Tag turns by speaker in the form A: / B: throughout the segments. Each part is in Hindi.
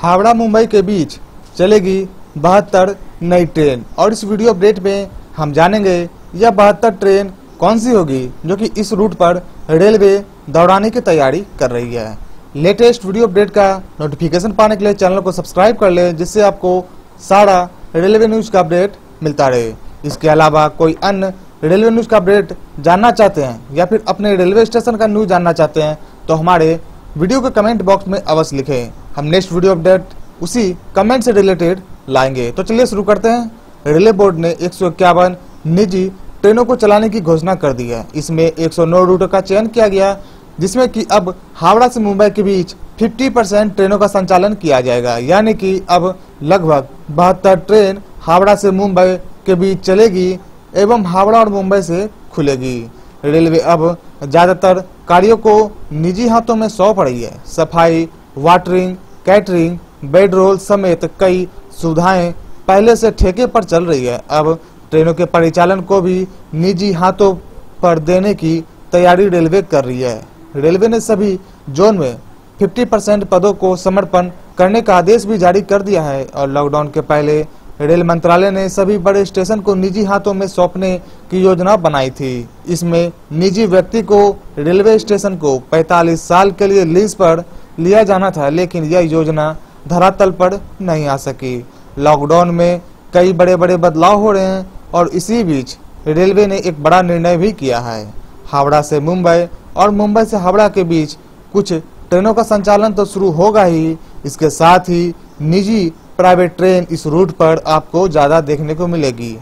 A: हावड़ा मुंबई के बीच चलेगी बहत्तर नई ट्रेन। और इस वीडियो अपडेट में हम जानेंगे, यह बहत्तर ट्रेन कौन सी होगी जो कि इस रूट पर रेलवे दौड़ाने की तैयारी कर रही है। लेटेस्ट वीडियो अपडेट का नोटिफिकेशन पाने के लिए चैनल को सब्सक्राइब कर लें, जिससे आपको सारा रेलवे न्यूज़ का अपडेट मिलता रहे। इसके अलावा कोई अन्य रेलवे न्यूज़ का अपडेट जानना चाहते हैं या फिर अपने रेलवे स्टेशन का न्यूज़ जानना चाहते हैं तो हमारे वीडियो के कमेंट बॉक्स में अवश्य लिखें। हम नेक्स्ट वीडियो अपडेट उसी कमेंट से रिलेटेड लाएँगे। तो चलिए शुरू करते हैं। रेलवे बोर्ड ने एक सौ इक्यावन निजी ट्रेनों को चलाने की घोषणा कर दी है। इसमें 109 रूटों का चयन किया गया, जिसमें कि अब हावड़ा से मुंबई के बीच 50 परसेंट ट्रेनों का संचालन किया जाएगा। यानी कि अब लगभग बहत्तर ट्रेन हावड़ा से मुंबई के बीच चलेगी एवं हावड़ा और मुंबई से खुलेगी। रेलवे अब ज़्यादातर कार्यों को निजी हाथों में सौंप रही है। सफ़ाई, वाटरिंग, कैटरिंग, बेड रोल समेत कई सुविधाएँ पहले से ठेके पर चल रही है। अब ट्रेनों के परिचालन को भी निजी हाथों पर देने की तैयारी रेलवे कर रही है। रेलवे ने सभी जोन में 50 परसेंट पदों को समर्पण करने का आदेश भी जारी कर दिया है और लॉकडाउन के पहले रेल मंत्रालय ने सभी बड़े स्टेशन को निजी हाथों में सौंपने की योजना बनाई थी। इसमें निजी व्यक्ति को रेलवे स्टेशन को 45 साल के लिए लीज पर लिया जाना था, लेकिन यह योजना धरातल पर नहीं आ सकी। लॉकडाउन में कई बड़े बड़े बदलाव हो रहे हैं और इसी बीच रेलवे ने एक बड़ा निर्णय भी किया है। हावड़ा से मुंबई और मुंबई से हावड़ा के बीच कुछ ट्रेनों का संचालन तो शुरू होगा ही, इसके साथ ही निजी प्राइवेट ट्रेन इस रूट पर आपको ज़्यादा देखने को मिलेगी,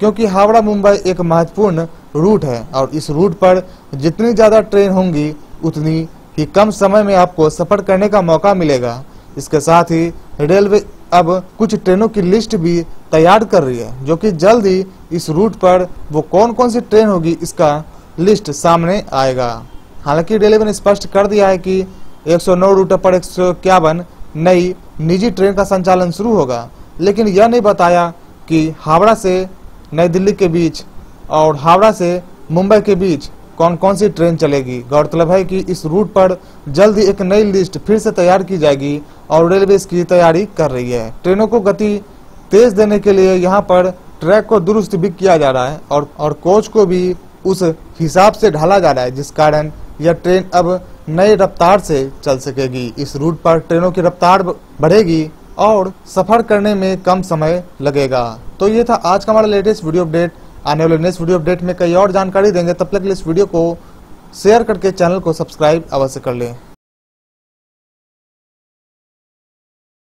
A: क्योंकि हावड़ा मुंबई एक महत्वपूर्ण रूट है और इस रूट पर जितनी ज़्यादा ट्रेन होंगी, उतनी ही कम समय में आपको सफ़र करने का मौका मिलेगा। इसके साथ ही रेलवे अब कुछ ट्रेनों की लिस्ट भी तैयार कर रही है, जो कि जल्द ही इस रूट पर वो कौन कौन सी ट्रेन होगी, इसका लिस्ट सामने आएगा। हालाँकि रेलवे ने स्पष्ट कर दिया है कि 109 रूट पर एक सौ इक्यावन नई निजी ट्रेन का संचालन शुरू होगा। लेकिन यह नहीं बताया कि हावड़ा से नई दिल्ली के बीच और हावड़ा से मुंबई के बीच कौन कौन सी ट्रेन चलेगी। गौरतलब है कि इस रूट पर जल्द ही एक नई लिस्ट फिर से तैयार की जाएगी और रेलवे इसकी तैयारी कर रही है। ट्रेनों को गति तेज देने के लिए यहाँ पर ट्रैक को दुरुस्त भी किया जा रहा है और और कोच को भी उस हिसाब से ढाला जा रहा है, जिस कारण यह ट्रेन अब नई रफ्तार से चल सकेगी। इस रूट पर ट्रेनों की रफ्तार बढ़ेगी और सफ़र करने में कम समय लगेगा। तो ये था आज का हमारा लेटेस्ट वीडियो अपडेट आने वाले नेक्स्ट वीडियो अपडेट में कई और जानकारी देंगे। तब तक इस वीडियो को शेयर करके चैनल को सब्सक्राइब अवश्य कर लें।